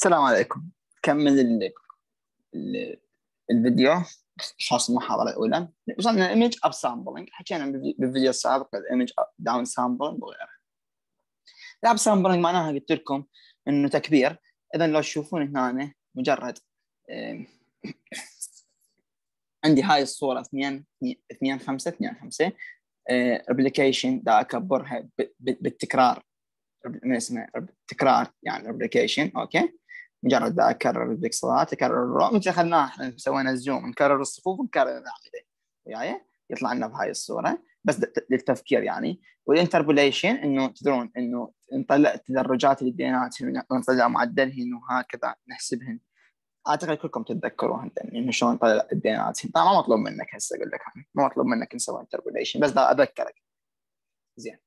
السلام عليكم. كمل ال... ال... الفيديو؟ خاص المحاضرة الأولى وصلنا ال image up sampling حكينا بالفيديو السابق ال image down sampling وغيره. ال up sampling معناها قلت لكم إنه تكبير. إذا لو تشوفون هنا مجرد عندي هاي الصورة 2 2 5 2 5 replication دا أكبرها بالتكرار. من اسمه تكرار يعني replication okay. مجرد دا أكرر البكسلات أكرر ال row مثل اخذناها إحنا سوينا ال zoom؟ نكرر الصفوف ونكرر الأعمدة. وياي يطلع لنا بهاي الصورة بس للتذكير يعني. وال interpolation إنه تدرون إنه نطلع التدرجات اللي بيناتهم ونطلع معدلهن انه هكذا نحسبهن. أعتقد كلكم تتذكروها إنه شلون نطلع البيانات طبعا ما مطلوب منك هسه أقول لك ما مطلوب منك نسوي interpolation بس دا أذكرك. زين.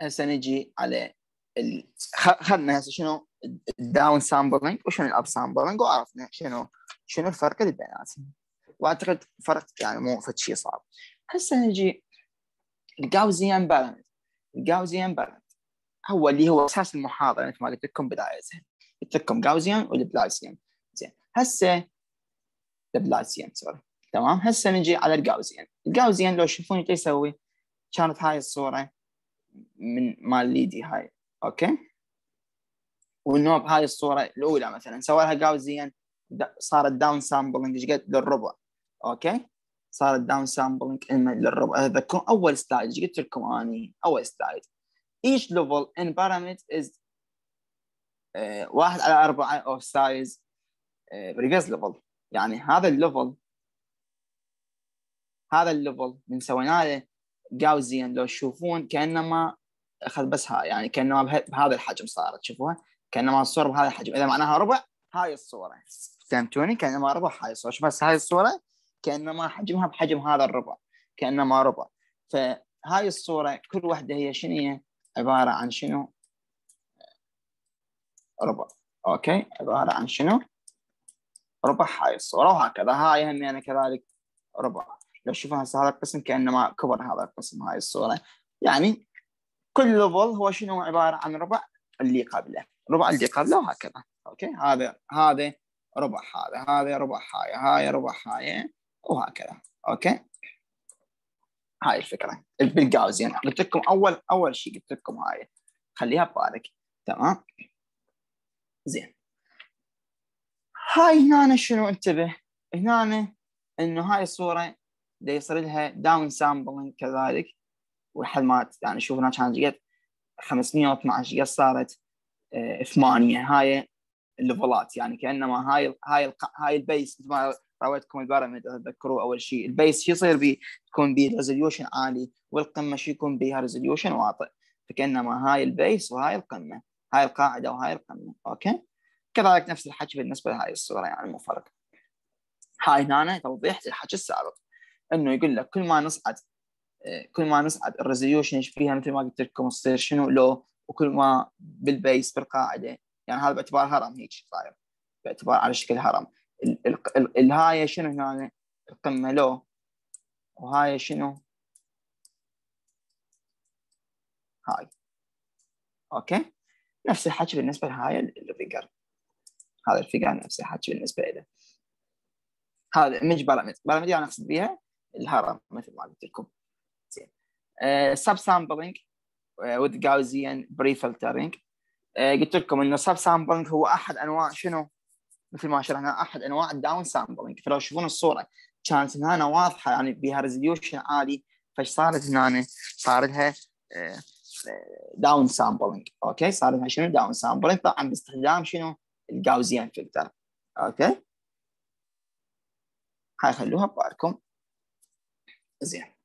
هسه نجي على ال... خذنا هسه شنو ال down sampling وشنو ال up sampling وعرفنا شنو شنو الفرق اللي بيناتهم. وأعتقد فرق يعني مو فد شيء صعب. هسه نجي ال Gaussian pyramids ال Gaussian pyramids هو اللي هو أساس المحاضرة مثل ما قلت لكم بدايتها. قلت لكم Gaussian وال Laplacian زين هسه ال Laplacian sorry تمام؟ هسه نجي على ال Gaussian. ال Gaussian لو تشوفون إيش يسوي؟ كانت هاي الصورة من مال lady هاي. okay؟ والنوب هاي الصورة الأولى مثلا سوى لها صارت down sampling إيش قد للربع. okay؟ صارت down sampling للربع. اذكرون أول slide إيش قلت لكم أني؟ أول slide each level in pyramid is uh, واحد على أربعة of size uh, previous level. يعني هذا ال level هذا ال level من سوينا له لو تشوفون كانما أخذ بس ها يعني كانما بهذا الحجم صارت تشوفوها كأنما الصورة بهذا الحجم. إذا معناها ربع هاي الصورة. فهمتوني؟ كأنما ربع هاي الصورة. شوف بس هاي الصورة كأنما حجمها بحجم هذا الربع. كأنما ربع. فهاي الصورة كل واحدة هي شنو هي؟ عبارة عن شنو؟ ربع. okay؟ عبارة عن شنو؟ ربع هاي الصورة. وهكذا. هاي هم يعني كذلك ربع. لو شوفوا هسه هذا القسم كأنما كبر هذا القسم هاي الصورة. يعني كل level هو شنو؟ عبارة عن ربع اللي قبله. ربع اللي قبله وهكذا okay؟ هذا هذا ربع هذا هذا ربع هاي هاي ربع هاي وهكذا. okay؟ هاي الفكرة. بال Gaussian قلت لكم أول أول شيء قلت لكم هاي. خليها ببالك. تمام؟ زين. هاي هنا شنو انتبه؟ هنا إنه هاي الصورة دا يصير لها down sampling كذلك. والحلمات يعني شوف هنا كانت قد 512 قد صارت آه، ثمانية هاي ال level ات يعني كأنما هاي هاي هاي ال base مثل ما راويتكم ال pyramid تذكروا أول شيء ال base شو يصير بي؟ تكون بي resolution عالي والقمة شو يكون بها resolution واطئ. فكأنما هاي ال base وهاي القمة هاي القاعدة وهاي القمة. okay؟ كذلك نفس الحكي بالنسبة لهاي الصورة يعني مو فرق. هاي هنا توضيح للحكي السابق إنه يقول لك كل ما نصعد كل ما نصعد ال resolution إيش فيها مثل ما قلت لكم تصير شنو؟ low وكل ما بال base بالقاعدة. يعني هذا باعتبار هرم هيك صاير. باعتبار على شكل هرم. الهاي شنو هنا القمة low. وهاي شنو؟ high. okay؟ نفس الحكي بالنسبة لهاي ال figure. هذا ال figure نفس الحكي بالنسبة له هذا مش pyramid pyramid يعني أقصد بها الهرم مثل ما قلت لكم. زين. sub sampling with Gaussian pre-filtering قلت لكم إنه subsampling هو أحد أنواع شنو؟ مثل ما شرحنا أحد أنواع ال down sampling. فلو تشوفون الصورة كانت هنا واضحة يعني بها resolution عالي. فايش صارت هنا؟ صار لها down sampling okay؟ صار لها شنو؟ down sampling طبعا باستخدام شنو؟ ال Gaussian filter okay؟ هاي خلوها ببالكم. زين.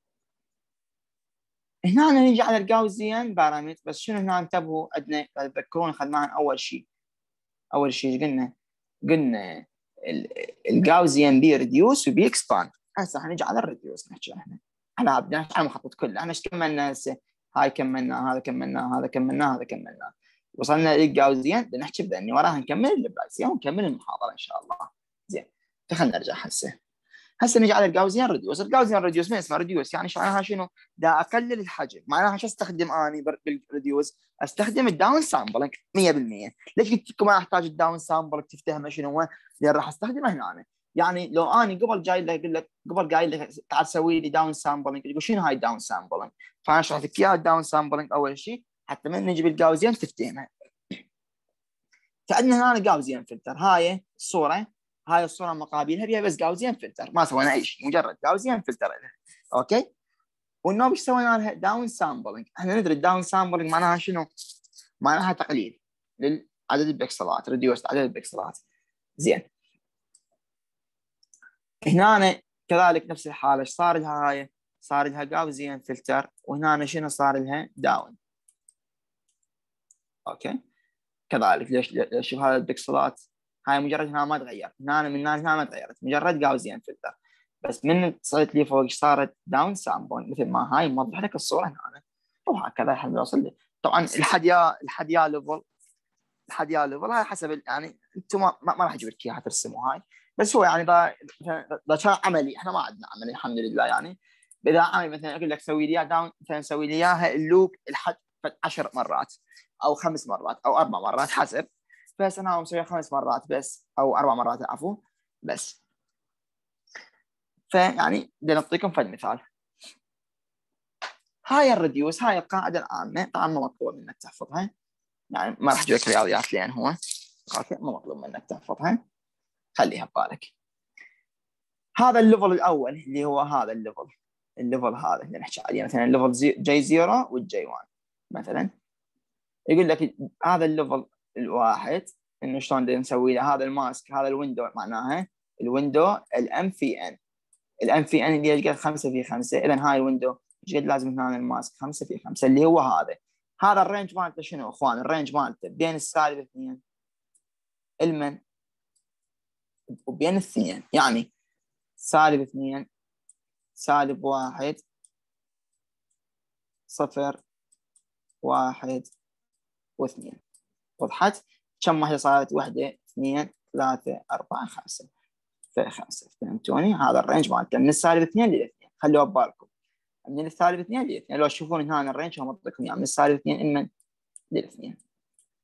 هنا نجي على ال Gaussian pyramid بس شنو هنا انتبهوا؟ عندنا تذكرون اخذناها أول شيء أول شيء قلنا؟ قلنا ال Gaussian بي reduce وبي expand هسه حنجي على ال reduce نحكي إحنا. على المخطط كله. إحنا إيش كملنا هسه؟ هاي كملنا هذا كملنا هذا كملنا هذا كملنا. وصلنا لل Gaussian بدنا نحكي بذني وراها نكمل ال Laplacian ونكمل المحاضرة إن شاء الله. زين خلينا نرجع هسه. هسه نجي على ال Gaussian reduce ال Gaussian reduce من اسمه؟ reduce يعني معناها شنو؟ دا أقلل الحجم. معناها شو أستخدم أني بال reduce؟ أستخدم ال down sampling 100% ليش قلت لكم ما أحتاج ال down sampling تفتهم شنو هو؟ لأن راح أستخدمه هنا يعني لو أني قبل جاي لك أقول لك قبل قايل لك تعال سوي لي down sampling تقول شنو هاي down sampling؟ فأنا اشرح لك إياها ال down sampling أول شيء حتى من نجي بال Gaussian تفتهمها فعندنا هنا Gaussian filter. هاي الصورة. هاي الصورة مقابلها فيها بس Gaussian filter ما سوينا أي شيء مجرد Gaussian filter لها okay؟ والنوب إيش سوينا لها down sampling إحنا ندري ال down sampling معناها شنو؟ معناها تقليل لعدد البكسلات reduce عدد البكسلات. زين. هنا كذلك نفس الحالة إيش صار لها هاي؟ صار لها Gaussian filter وهنا شنو صار لها؟ down Okay؟ كذلك ليش شوف هذا البكسلات هاي مجرد هنا ما تغيرت هنا من هنا هنا ما تغيرت. مجرد Gaussian filter بس من صارت لي فوق صارت؟ down sample مثل ما هاي موضح لك الصورة هنا. وهكذا لحد نوصل لي. طبعا لحد يا لحد يا level لحد يا level هاي حسب يعني أنتم ما, ما, راح أجيب لك اياها ترسموا هاي. بس هو يعني دا, دا كان عملي. إحنا ما عندنا عملي الحمد لله يعني. إذا عملي مثلا أقول لك سوي لي down مثلا سوي لي إياها ال loop الحد عشر مرات أو خمس مرات أو أربع مرات حسب. بس أنا مسويها خمس مرات بس أو أربع مرات عفوا بس. فيعني نعطيكم فد مثال. هاي ال reduce هاي القاعدة العامه طبعا ما مطلوب منك تحفظها. يعني ما راح أجيب لك رياضيات لأن هو okay ما مطلوب منك تحفظها. خليها ببالك. هذا ال level الأول اللي هو هذا ال level. ال level هذا اللي نحكي عليه. مثلا ال level G zero وال G 1 مثلا يقول لك هذا ال level الواحد إنه شلون نسوي له؟ هذا الماسك هذا الويندو معناها الويندو الام في إن. الام في إن اللي هي قد 5 في 5 اذا هاي ال window إيش قد لازم هنا ال mask؟ 5 في 5 اللي هو هذا. هذا ال range مالته شنو إخوان؟ ال range مالته بين السالب اثنين المن وبين الاثنين يعني سالب اثنين سالب واحد صفر واحد واثنين. وضحت كم واحدة صارت؟ واحدة اثنين ثلاثة أربعة خمسة. خمسة. فهمتوني؟ هذا ال range مالته من السالب اثنين للاثنين خلوها ببالكم من السالب اثنين للاثنين لو تشوفون هنا ال range هم اعطيكم يعني من السالب اثنين إما للاثنين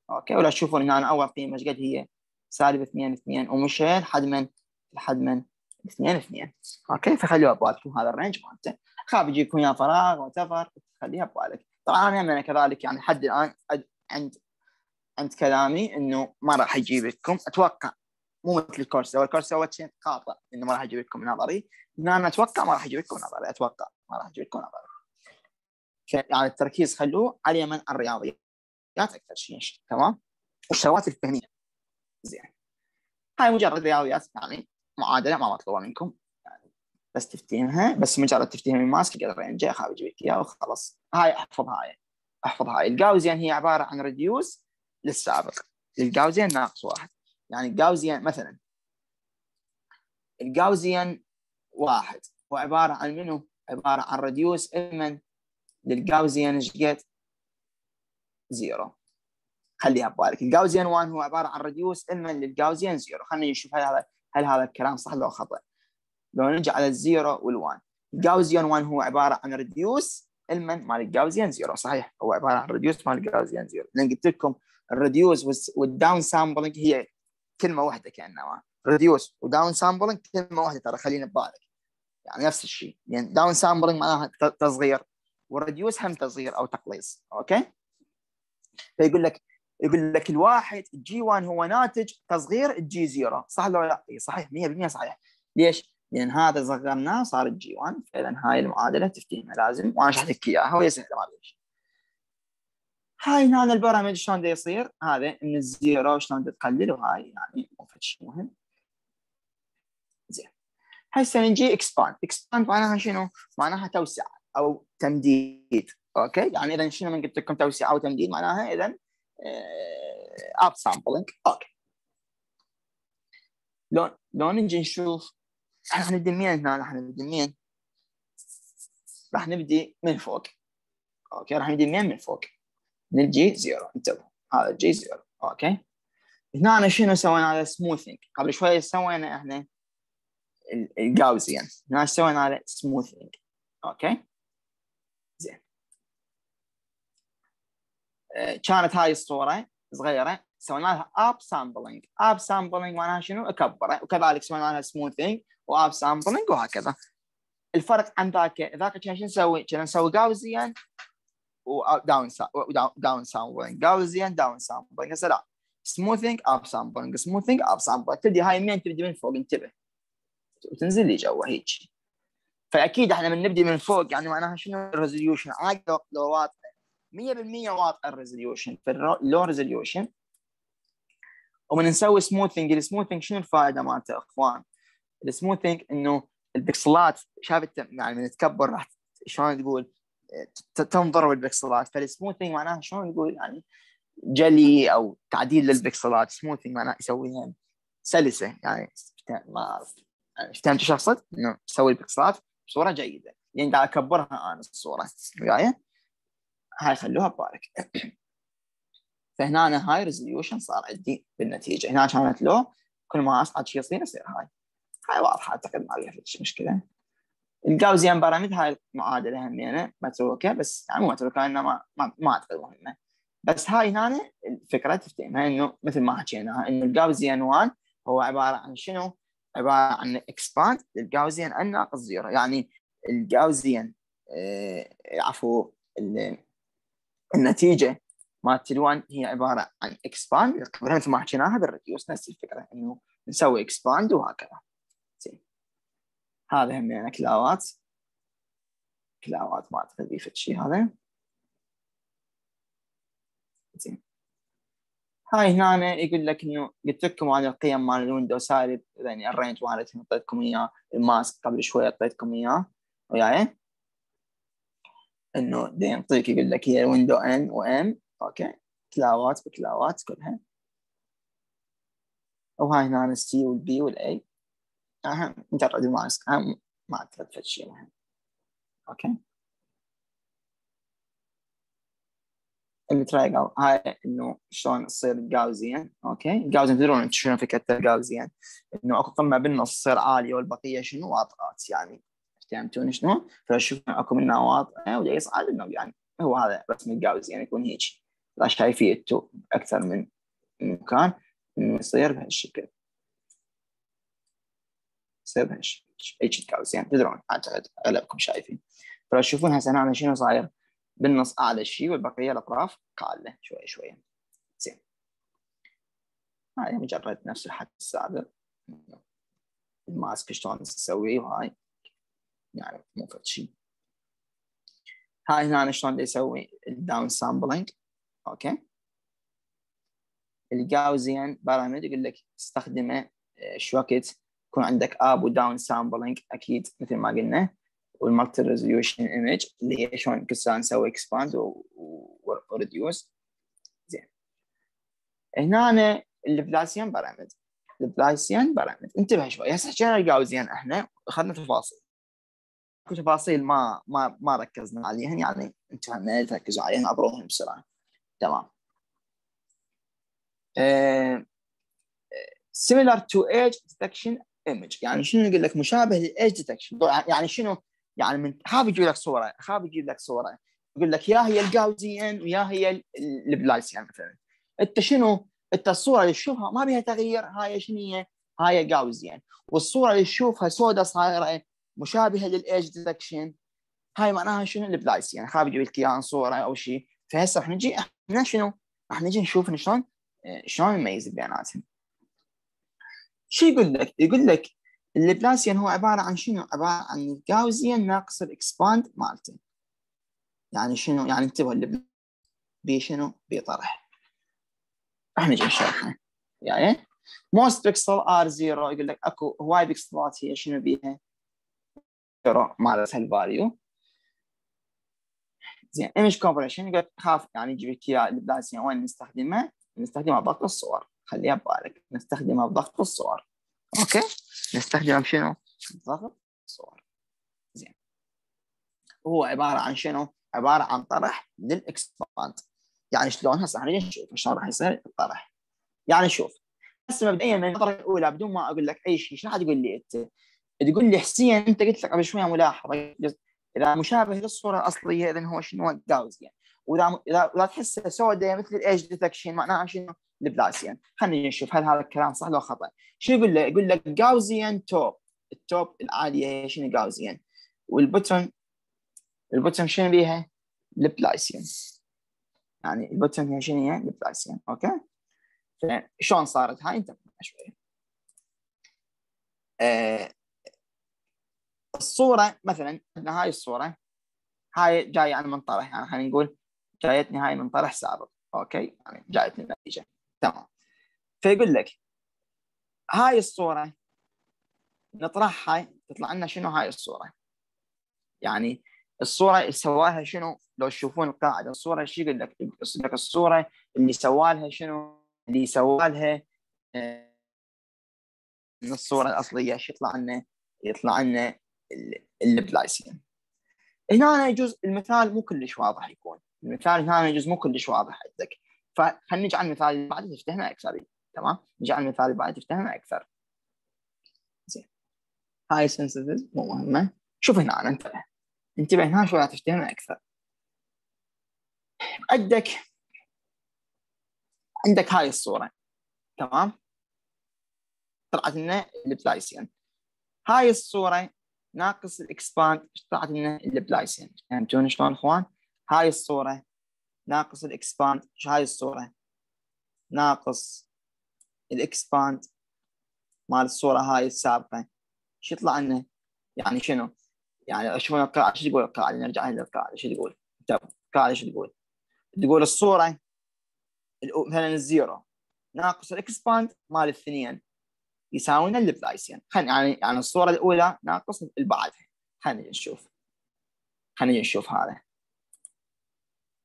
Okay؟ ولا تشوفون هنا أول قيمة إيش قد هي؟ سالب اثنين اثنين. ومشيت لحد من لحد من اثنين اثنين. okay؟ فخلوها ببالكم هذا ال range مالته. خاف يجيكم يا فراغ وتفر خليها ببالك طبعا أنا كذلك يعني حد الآن عند عند كلامي إنه ما راح أجيب لكم أتوقع مو مثل ال course لو ال course سويت شيء خاطئ إنه ما راح أجيب لكم نظري. أنا أتوقع ما راح أجيب لكم نظري. أتوقع ما راح أجيب لكم نظري يعني التركيز خلوه على من الرياضيات أكثر شيء تمام؟ والشغلات الفهميه زين. هاي مجرد رياضيات يعني معادلة ما مطلوبة منكم. يعني بس تفتهمها بس مجرد تفتهم ال mask قدر range اخاف أجيب لك اياها وخلاص. هاي أحفظ هاي. أحفظ هاي. ال Gaussian هي عبارة عن reduce للسابق لل Gaussian ناقص واحد. يعني ال Gaussian مثلا ال Gaussian واحد. هو عبارة عن منه عبارة عن reduce من لل Gaussian إيش قد؟ zero خليها ببالك. ال Gaussian 1 هو عبارة عن reduce من لل Gaussian zero خلينا نشوف هل هذا هل هذا الكلام صح لو خطأ لو نجي على ال zero وال one ال Gaussian 1 هو عبارة عن reduce المن مال ال Gaussian zero صحيح هو عبارة عن reduce مال ال Gaussian zero لأن قلت لكم ال reduce وال down sampling هي كلمة واحدة كانما reduce و down sampling كلمة واحدة ترى خلينا ببالك. يعني نفس الشيء. يعني down sampling معناها تصغير وال reduce هم تصغير أو تقليص. okay؟ فيقول لك يقول لك الواحد G 1 هو ناتج تصغير ال G 0 صح ولا لا؟ اي صحيح 100% صحيح. ليش؟ لأن هذا صغرناه صار ال G 1 فاذا هاي المعادلة تفتينا لازم وأنا شرحت إياها وهي سهلة ما ليش هاي هنا البرامج شلون يصير؟ هذا من ال zero شلون تقلل وهاي يعني مو شيء مهم. زين. هسه نجي expand expand معناها شنو؟ معناها توسعة أو تمديد. okay؟ يعني اذا شنو من قلت لكم توسعة أو تمديد معناها اذا up sampling okay. لو لو نجي نشوف راح نبدي منين هنا؟ راح نبدي منين؟ راح نبدي من فوق. okay راح نبدي من فوق؟ لل G zero. انتبهوا هذا ال G zero. okay. هنا شنو سوينا؟ هذا smoothing قبل شوي سوينا إحنا ال Gaussian هنا سوينا على smoothing okay. زين. آه، كانت هاي الصورة صغيرة. سوينا لها up sampling up sampling معناها شنو اكبره وكذلك سوينا لها smoothing و up sampling وهكذا الفرق عن ذاك ذاك كان شو نسوي؟ كنا نسوي Gaussian و down down sampling Gaussian down sampling هسه لا smoothing up sampling smoothing up sampling تبدي هاي يمين تبدي من فوق؟ انتبه. وتنزل لي جوا هيك. فأكيد إحنا من نبدي من فوق يعني معناها شنو؟ ال resolution عادي لو واضحه 100% واضحه ال resolution في ال low resolution ومن نسوي smoothing ال smoothing شنو الفائدة مالته أخوان؟ ال smoothing إنه البكسلات شافت يعني من تكبر راح شلون تقول؟ تنظر بالبكسلات. فال smoothing معناها شلون نقول يعني جلي أو تعديل للبكسلات. smoothing معناها يسويها سلسة. يعني ما أعرف. يعني فهمت شو أقصد؟ إنه تسوي البكسلات بصورة جيدة. لأن قاعد أكبرها أنا الصورة. وياي هاي خلوها ببالك فهنا أنا هاي resolution صار عندي بالنتيجة. هنا كانت low كل ما اصعد شيء يصير يصير هاي. هاي واضحه أعتقد ما فيها مشكلة. ال Gaussian pyramid هاي المعادلة همينه متروكة بس يعني مو متروكة انما ما ما, أعتقد مهمة. بس هاي هنا الفكرة تفتهمها إنه مثل ما حكينا إنه ال Gaussian 1 هو عبارة عن شنو؟ عبارة عن expand لل Gaussian N ناقص zero يعني ال Gaussian آه عفوا النتيجة مالت ال1 هي عبارة عن expand مثل ما حكيناها بال reduce نفس الفكرة إنه نسوي expand وهكذا. زين. هذا هم يعني كلاوات. كلاوات ما أعتقد يفيد شيء هذا. زين. هاي هنا يقول لك إنه قلت لكم هذه القيم مال ال windows سالب يعني ال range مالتهم أعطيتكم اياه ال mask قبل شوي أعطيتكم اياه وياي. إنه يعطيك يقول لك هي window N و M okay. كلاوات بكلاوات كلها. وهاي هنا ال C وال B وال A اهم مجرد ال mask اهم ما اعتقد شيء مهم okay. ال triangle هاي إنه شلون تصير Gaussian okay. ال Gaussian تدرون شنو فكرة ال Gaussian إنه أكو قمة بالنص تصير عالية والبقية شنو؟ واطئات يعني. فهمتون شنو؟ فشوف أكو منها واطئه ودا يصعد إنه يعني هو هذا رسم الجاوزيان يكون هيك. لا شايفيته أكثر من مكان يصير بهالشكل. يصير بهالشكل. هيك الجاوزيان تدرون أعتقد أغلبكم شايفين. فتشوفون هسه هنا شنو صاير؟ بالنص أعلى شيء والبقية الأطراف قاله شوي شوي. زين. هاي مجرد نفس الحد السابق. ال mask شلون تسويه وهاي يعني مو فد شيء هاي هنا شلون يسوي؟ ال down sampling. okay؟ ال Gaussian pyramid يقول لك استخدمه شو وقت؟ يكون عندك up و down sampling أكيد مثل ما قلنا وال multi resolution image اللي هي شلون ساعة نسوي expand و reduce زين. هنا ال Laplacian pyramid ال Laplacian pyramid انتبه شوي. هسه حكينا ال Gaussian إحنا؟ أخذنا تفاصيل. تفاصيل ما ما ما ركزنا عليها يعني أنتم هم تركزوا عليها اعبروهم بسرعة. تمام. uh, similar to edge detection image. يعني شنو يقول لك؟ مشابه لل edge detection يعني شنو؟ يعني من خاف يجيب لك صورة خاف يجيب لك صورة. يقول لك يا هي ال Gaussian ويا هي ال Laplacian مثلا. أنت شنو؟ أنت الصورة اللي تشوفها ما بها تغيير. هاي شنو هي؟ هاي Gaussian والصورة اللي تشوفها سوداء صايرة مشابهة لل edge detection هاي معناها شنو؟ ال Laplacian خاف يجيب لك اياها صورة أو شيء فهسه راح نجي إحنا شنو؟ راح نجي نشوف شلون شلون نميز بيناتهم شو يقول لك؟ يقول لك ال Laplacian هو عبارة عن شنو؟ عبارة عن ال Gaussian ناقص ال expand مالته يعني شنو؟ يعني انتبهوا شنو؟ بطرح راح نجي نشرحه يعني most pixel are zero يقول لك أكو هواي بيكسلات هي شنو بيها؟ zero مالتها ال value زين. image compression يقول خاف يعني يجيب لك اياه ال Laplacian وين نستخدمه؟ نستخدمها بضغط الصور. خليها ببالك. نستخدمها بضغط الصور. okay. نستخدمها بشنو؟ ضغط الصور. زين. هو عبارة عن شنو؟ عبارة عن طرح لل expand. يعني شلون؟ هسه إحنا نشوف شلون راح يصير الطرح. يعني شوف هسه مبدئيا من النظره الأولى بدون ما أقول لك أي شيء شنو تقول لي أنت؟ تقول لي حسيا أنت قلت لك قبل شوية ملاحظة. إذا مشابه للصورة الأصلية اذا هو شنو Gaussian وإذا إذا تحسه سوداء مثل ال edge detection معناها شنو؟ ال Laplacian خلينا نشوف هل هذا الكلام صح لو خطأ. شو يقول له؟ يقول لك Gaussian top. ال top العالية هي شنو Gaussian وال bottom ال bottom شنو بيها ال Laplacian يعني. ال bottom هي شنو هي ال Laplacian okay؟ فشلون صارت؟ هاي أنت شوية. آه الصورة مثلا هاي الصورة هاي جاية عن منطرح يعني خلينا نقول جايتني هاي من طرح سابق okay؟ يعني جايتني النتيجه تمام. فيقول لك هاي الصورة نطرحها تطلع لنا شنو هاي الصورة؟ يعني الصورة سواها شنو؟ لو تشوفون القاعدة الصورة شو يقول لك؟ لك الصورة اللي سوالها شنو؟ اللي سوالها آه، من الصورة الأصلية شو يطلع لنا؟ يطلع لنا البلايسين هنا يجوز المثال مو كلش واضح يكون. المثال هنا يجوز مو كلش واضح عندك. فخلينا نجي على المثال اللي بعده تفتهمه أكثر تمام؟ نجي على المثال اللي بعده تفتهمه أكثر زين. هاي سنسيتيف مو مهمة. شوف هنا أنا انتبه. انتبه هنا شوي تفتهمه أكثر عندك عندك هاي الصورة. تمام؟ طلعت لنا ال Laplacian هاي الصورة ناقص ال expand طلعت لنا ال Laplacian فهمتوني شلون إخوان؟ هاي الصورة ناقص ال expand شو هاي الصورة ناقص ال expand مال الصورة هاي السابقة شو يطلع لنا؟ يعني شنو؟ يعني اشوفون القاعدة شو تقول القاعدة نرجع للقاعدة شو تقول؟ القاعدة شو تقول؟ تقول الصورة مثلا ال zero ناقص ال expand مال الاثنين يساوون ال Laplacian خلينا يعني يعني الصورة الأولى ناقص اللي بعدها خلينا نشوف. خلينا نشوف هذا.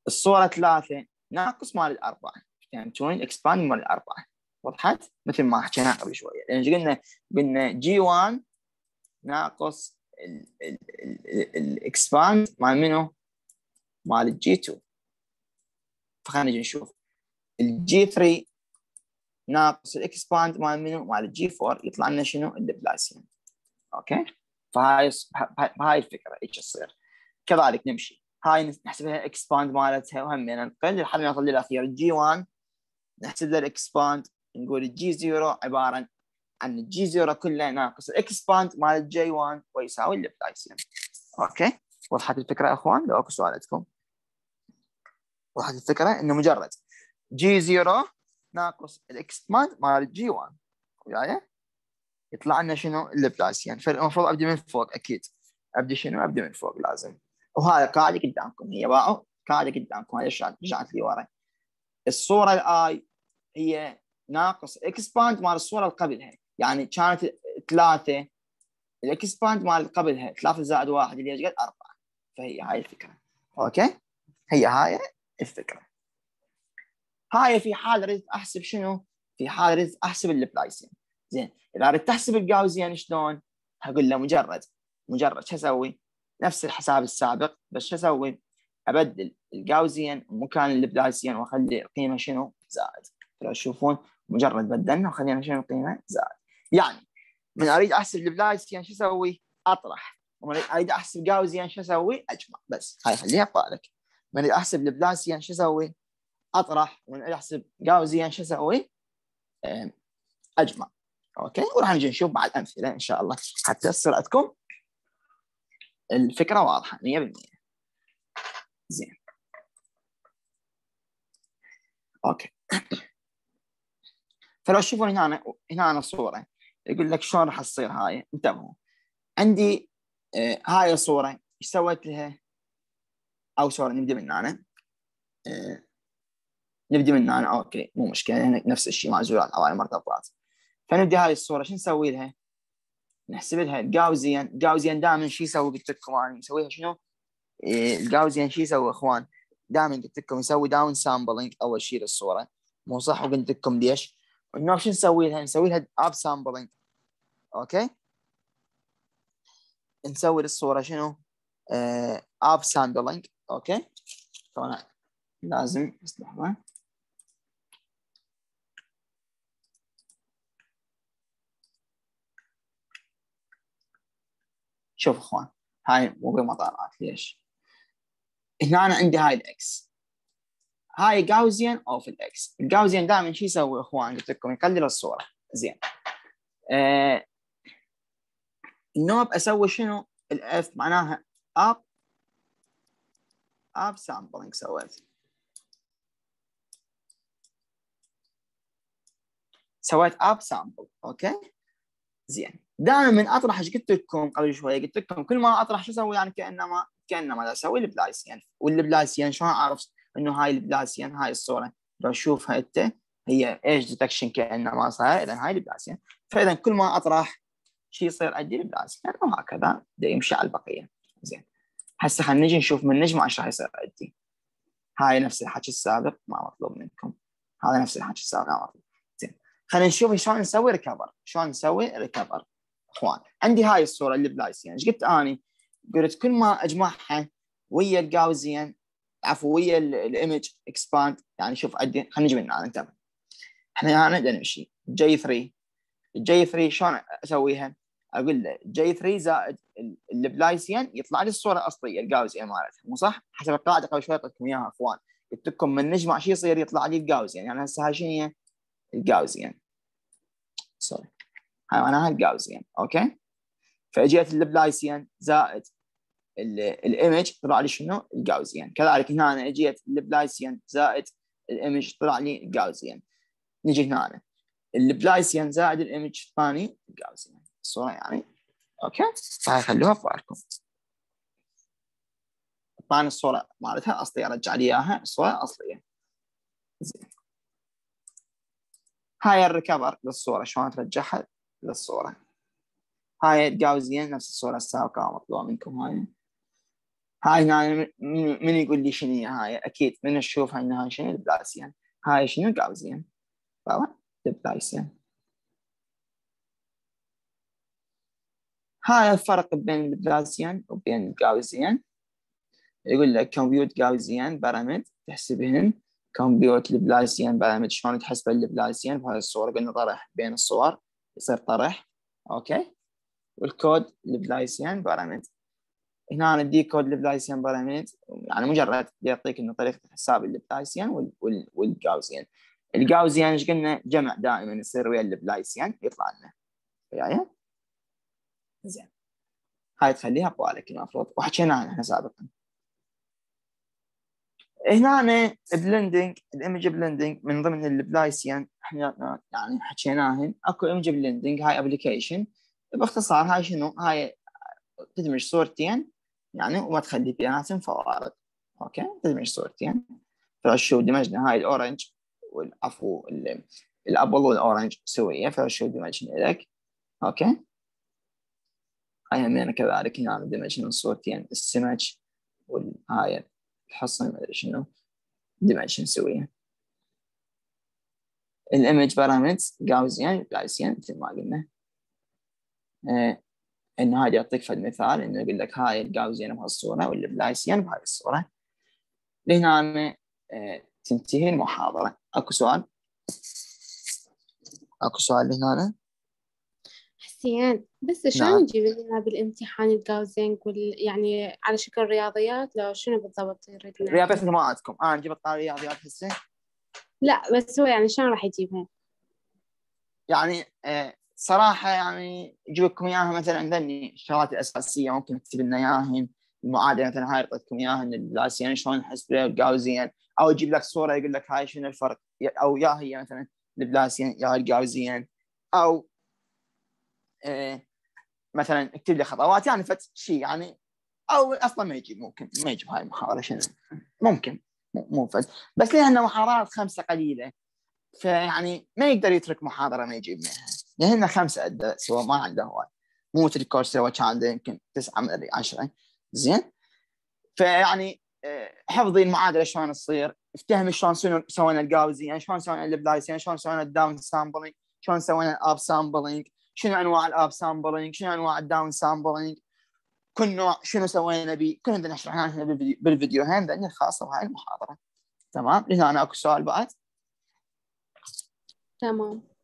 الصورة ثلاثة ناقص مال فهمتون يعني expand مال الأربعة. وضحت؟ مثل ما حكينا قبل شوية. لأن قلنا؟ قلنا G 1 ناقص ال expand مال منو؟ مال ال G 2 فخلينا نشوف. ال G 3 ناقص ال expand مال منو؟ مال ال G 4 يطلع لنا شنو؟ ال Laplacian. okay؟ فهاي هاي الفكرة. إيش تصير. كذلك نمشي. هاي نحسبها expand مالتها. وهم نقل. لحد ما نوصل للأخير. G 1 نحسب له ال expand نقول ال G 0 عبارة عن ال G 0 كله ناقص ال expand مال ال G 1 ويساوي ال Laplacian okay؟ وضحت الفكرة يا إخوان؟ لو أكو سؤال عندكم. وضحت الفكرة إنه مجرد. G 0 ناقص ال expand مال ال G 1 وياي يطلع لنا شنو؟ ال Laplacian فالمفروض أبدي من فوق أكيد. أبدي شنو؟ أبدي من فوق لازم. وهذا قاعدة قدامكم. هي باوعوا قاعدة قدامكم. هذا رجعت لي ورا الصورة ال I هي ناقص expand مال الصورة اللي قبلها. يعني كانت ثلاثة. ال expand مال اللي قبلها ثلاثة زائد واحد اللي هي أربعة. فهي هاي الفكرة. okay؟ هي هاي الفكرة. هاي في حال اريد احسب شنو؟ في حال اريد احسب ال Laplacian زين اذا اريد احسب ال Gaussian شلون؟ هقول له مجرد مجرد شو أسوي؟ نفس الحساب السابق بس شو أسوي؟ ابدل ال Gaussian مكان ال Laplacian واخلي القيمه شنو؟ زائد لو تشوفون مجرد بدلنا وخلينا شنو القيمه؟ زائد يعني من اريد احسب ال Laplacian شو أسوي؟ اطرح ومن اريد احسب Gaussian شو أسوي؟ اجمع بس هاي خليها بالك من اريد احسب ال Laplacian شو أسوي؟ أطرح ومن اريد احسب Gaussian شو أسوي؟ أجمع. okay؟ وراح نجي نشوف بعد أمثلة إن شاء الله. حتى تصير عندكم الفكرة واضحة 100% زين. okay. فلو تشوفون هنا هنا أنا الصورة يقول لك شلون راح تصير هاي؟ انتبهوا. عندي آه هاي الصورة. إيش سويت لها؟ أو sorry نبدأ من هنا. آه نبدا من هنا okay مو مشكلة نفس الشيء معزولات عوالم مرتبطات فنبدا هاي الصورة شو نسوي لها؟ نحسب لها ال Gaussian ال Gaussian دائما شو يسوي قلت لكم أنا يسويها شنو؟ إيه، ال Gaussian شو يسوي إخوان؟ دائما قلت لكم يسوي down sampling أول شيء للصورة مو صح وقلت لكم ليش؟ انه شو نسوي لها؟ نسوي لها up sampling okay؟ نسوي للصورة شنو؟ up sampling okay؟ طبعا لازم بس لحظة شوف اخوان هاي مو بمطارات ليش؟ هنا أنا عندي هاي ال X هاي Gaussian of ال X ال Gaussian دائما شو يسوي اخوان؟ قلت لكم يقلل الصورة. زين. آه النوب أسوي شنو؟ ال F معناها up up sampling سويت. سويت up sample okay؟ زين. دائما أطرح إيش قلت لكم قبل شوي قلت لكم كل ما أطرح شو أسوي؟ يعني كأنما كأنما أسوي ال Laplacian وال Laplacian شلون أعرف إنه هاي ال Laplacian هاي الصورة؟ لو أشوفها أنت هي edge detection كأنما صار اذا هاي ال Laplacian فإذا كل ما أطرح شيء يصير عندي ال Laplacian وهكذا يمشي على البقية. زين. هسه خلينا نجي نشوف من نجمع إيش راح يصير عندي. هاي نفس الحكي السابق ما مطلوب منكم. هذا نفس الحكي السابق ما مطلوب. زين. خلينا نشوف شلون نسوي recover شلون نسوي recover أخوان. عندي هاي الصورة ال Laplacian إيش قلت أني؟ قلت كل ما أجمعها ويا ال Gaussian عفوا ويا ال image expand يعني شوف عندي خلينا نجي من هنا انتبه إحنا هنا نمشي. G 3 G 3 شلون أسويها؟ أقول له G 3 زائد ال Laplacian يطلع لي الصورة الأصلية ال Gaussian مالتها. مو صح؟ حسب القاعدة قبل شوي لكم إياها أخوان. قلت لكم من نجمع شو يصير يطلع لي ال Gaussian يعني هسه هاي شنو هي؟ ال Gaussian sorry هاي معناها ال Gaussian okay؟ فأجيت ال Laplacian زائد ال image طلع لي شنو؟ ال Gaussian كذلك هنا أنا أجيت ال Laplacian زائد ال image طلع لي ال Gaussian نجي هنا. ال Laplacian زائد ال image الثاني ال Gaussian الصورة يعني. okay؟ فهاي خلوها ببالكم أعطاني الصورة مالتها اصليه رجع لي إياها. الصورة أصلية. زين. هاي الريكفر للصورة شلون ترجعها؟ للصوره هاي الجاوزيان نفس الصورة السابقة مطلوبه منكم هاي. هاي هنا من يقول لي شنو هي هاي؟ أكيد من اشوفها انها شنو البلاسيان هاي شنو الجاوزيان طبعا البلاسيان هاي الفرق بين ال Laplacian وبين ال Gaussian يقول لك compute Gaussian pyramid تحسبهن. compute ال Laplacian pyramid شلون تحسب ال Laplacian بهاي الصورة طرح بين الصور. يصير طرح. okay. والكود ال Laplacian pyramid. هنا ندي كود ال Laplacian pyramid. يعني مجرد يعطيك إنه طريقة حساب ال Laplacian وال Gaussian ال Gaussian إيش قلنا؟ جمع دائما يصير ويا ال Laplacian يطلع لنا. وياي؟ زين. هاي تخليها ببالك المفروض. وحكينا عنها إحنا سابقا. هنا blending ال image blending من ضمن ال Laplacian إحنا يعني حكيناهن أكو image blending هاي application باختصار هاي شنو؟ هاي تدمج صورتين يعني وما تخلي بيناتهم فوارق okay؟ تدمج صورتين. فشو دمجنا هاي ال orange والعفو ال apple وال orange سوية. فشو دمجنا لك. okay؟ هاي همينة كذلك هنا دمجنا الصورتين السمك والهاي الحصن ما أدري شنو. دمج نسويه ال image pyramids Gaussian Gaussian مثل ما قلنا. آه إنه هذا يعطيك فد مثال إنه يقول لك هاي الجاوزيان بهالصوره والبلايسيان بهاي الصورة. لهنا آه تنتهي المحاضرة. أكو سؤال؟ أكو سؤال لهنا حسين بس شلون نعم. نجيب لنا بالامتحان الجاوزينج وال... يعني على شكل رياضيات؟ لو شنو بالضبط يريد رياضيات ما عندكم أنا نجيب الرياضيات هسه. لا بس هو يعني شلون راح يجيبها؟ يعني آه صراحة يعني يجيب لكم إياها مثلا ذني الشغلات الأساسية. ممكن تكتب لنا اياها المعادلة مثلا هاي يعطيكم اياها ال Laplacian شلون نحسبها ال Gaussian أو يجيب لك صورة يقول لك هاي شنو الفرق؟ أو يا هي مثلا ال Laplacian يا ال Gaussian أو آه مثلا اكتب لي خطوات يعني فد شيء يعني أو أصلا ما يجيب ممكن ما يجيب هاي المحاضره شنو؟ ممكن مو فز. بس لانها محاضرات خمسة قليلة فيعني ما يقدر يترك محاضرة ما يجيب منها. لأن خمسة عنده سواء ما عنده هواي. مو مثل هو كان عنده يمكن تسعة ما ادري 10 زين؟ فيعني آه، حفظي المعادلة شلون تصير افتهمي شلون سوينا الجاوزي يعني شلون سوينا ال Laplacian يعني شلون سوينا ال down sampling شلون سوينا ال up sampling شنو أنواع ال up sampling شنو أنواع ال down sampling كل نوع شنو سوينا به كل هذا شرحناه إحنا بالفيديوهين ذني الخاصه بهاي المحاضرة. تمام؟ لهنا أنا أكو سؤال بعد. تمام.